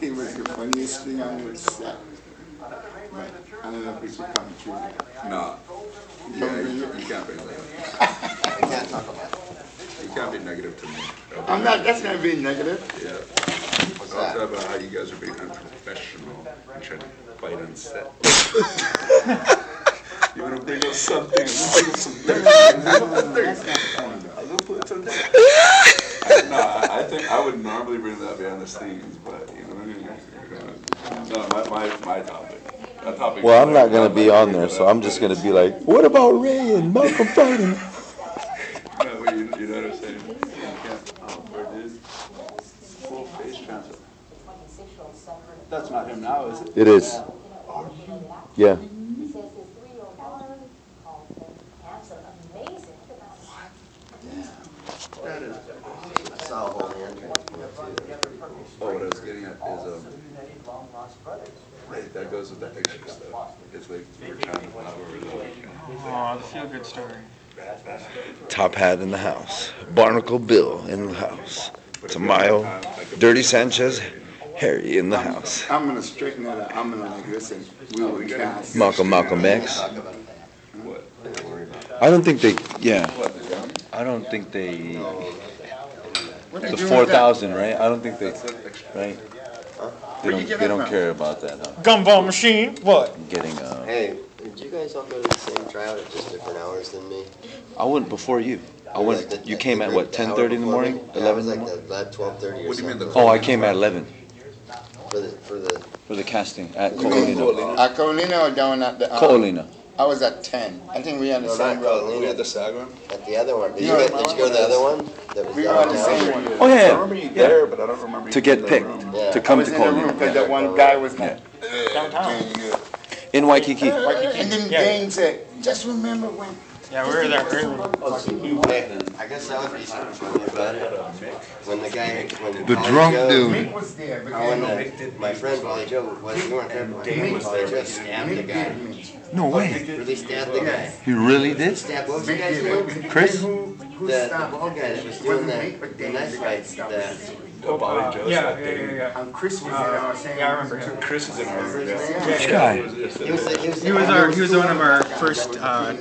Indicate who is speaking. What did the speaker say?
Speaker 1: It was the funniest thing on ever set. But I don't know if it should come true.
Speaker 2: No. Yeah, you, you can't be that.
Speaker 3: I can't talk about it.
Speaker 2: You can't be negative to me.
Speaker 1: I'm not, that's not being negative.
Speaker 2: Yeah.
Speaker 3: What's
Speaker 2: I'll
Speaker 3: that?
Speaker 2: talk about how you guys are being unprofessional and trying to fight on set. Even if they know something, I'm gonna some things.
Speaker 1: That's not funny though.
Speaker 2: I'm gonna put some things. I- No, I I think, I would normally bring that behind the scenes, but, you know, no, my, my, my topic. That topic.
Speaker 4: Well, I'm not gonna be on there, so I'm just gonna be like, what about Ray and Malcolm fighting?
Speaker 2: No, but you, you know what I'm saying? You can't, oh, where it is, full face transfer. That's not him now, is it?
Speaker 4: It is. Yeah.
Speaker 5: He says his three-year-old daughter called him handsome, amazing.
Speaker 2: That is.
Speaker 3: I saw a whole.
Speaker 2: Oh, what I was getting at is, um, right, that goes with the extra stuff. It's like, we're trying to flower it
Speaker 6: Aw, the feel-good story.
Speaker 4: Top hat in the house. Barnacle Bill in the house. Tamayo, Dirty Sanchez, Harry in the house.
Speaker 1: I'm gonna straighten that out. I'm gonna like, listen, we will cast.
Speaker 4: Malcolm, Malcolm X.
Speaker 3: Talk about it.
Speaker 2: What?
Speaker 4: I don't think they, yeah,
Speaker 2: What, the gun?
Speaker 4: I don't think they,
Speaker 1: What they
Speaker 4: the
Speaker 1: do with that?
Speaker 4: thousand, right? I don't think they,
Speaker 2: That's it,
Speaker 4: right?
Speaker 1: Where'd
Speaker 4: They
Speaker 1: you
Speaker 4: don't,
Speaker 1: get
Speaker 4: they
Speaker 1: that
Speaker 4: don't
Speaker 1: from?
Speaker 4: care about that, huh?
Speaker 6: Gumball machine, what?
Speaker 4: Getting, uh,
Speaker 3: Hey, did you guys all go to the same tryout at just different hours than me?
Speaker 4: I went before you. I
Speaker 3: Like
Speaker 4: went, you
Speaker 3: the
Speaker 4: came at what,
Speaker 3: group- the
Speaker 4: ten
Speaker 3: hour
Speaker 4: thirty in the
Speaker 3: before me?
Speaker 4: morning?
Speaker 3: Yeah, it
Speaker 4: Eleven
Speaker 3: was
Speaker 4: in the
Speaker 3: like
Speaker 4: morning?
Speaker 3: the, like twelve thirty or
Speaker 2: What do you mean,
Speaker 3: something.
Speaker 2: the-
Speaker 4: Oh, I came at eleven
Speaker 3: For the, for the,
Speaker 4: for the casting at
Speaker 1: You mean
Speaker 4: Ko Olina.
Speaker 1: At Ko Olina or down at the? uh,
Speaker 4: Ko Olina.
Speaker 1: I was at ten. I think we had the
Speaker 3: no,
Speaker 1: same
Speaker 3: not
Speaker 1: road.
Speaker 2: We had the SAG one?
Speaker 3: at the other one. Did you,
Speaker 1: Yeah.
Speaker 3: go- did you go to the other one? That was
Speaker 1: We were at the
Speaker 3: downtown?
Speaker 1: same road.
Speaker 4: Oh,
Speaker 2: I
Speaker 4: yeah,
Speaker 2: remember you
Speaker 4: yeah.
Speaker 2: there, but I don't remember you.
Speaker 4: To
Speaker 2: in
Speaker 4: get
Speaker 2: the
Speaker 4: picked,
Speaker 2: room.
Speaker 3: Yeah.
Speaker 4: to
Speaker 1: I
Speaker 4: come
Speaker 1: was
Speaker 4: to
Speaker 1: in the room
Speaker 4: Ko Olina.
Speaker 1: because
Speaker 4: yeah.
Speaker 1: that one guy was like,
Speaker 6: Downtown.
Speaker 4: In Waikiki.
Speaker 1: and then
Speaker 6: Yeah.
Speaker 1: Dane said, just remember when.
Speaker 6: Yeah, we were there early.
Speaker 3: I guess that would be something funny about it. When the guy, when.
Speaker 4: The
Speaker 3: Polly
Speaker 4: drunk
Speaker 3: Joe-
Speaker 4: dude.
Speaker 1: Was there, but
Speaker 3: When the, my friend Polly Joe, was you weren't there, but Polly Joe stabbed the guy.
Speaker 4: No way.
Speaker 3: Really stabbed the guy.
Speaker 4: He really did?
Speaker 3: Stabbed, what was the guy's
Speaker 1: did
Speaker 3: name?
Speaker 4: Chris?
Speaker 1: Who, who
Speaker 3: The, the bald guy that was doing the, the knife fight, the,
Speaker 1: us.
Speaker 2: The Bobby
Speaker 6: Uh,
Speaker 2: Joe's
Speaker 6: yeah, yeah, yeah, yeah.
Speaker 1: And Chris was there, I was saying.
Speaker 6: Yeah, I remember him.
Speaker 2: Chris is in our, yeah.
Speaker 6: Yeah,
Speaker 4: Guy.
Speaker 3: he was the, he was the.
Speaker 6: He was our, he was one of our first, uh,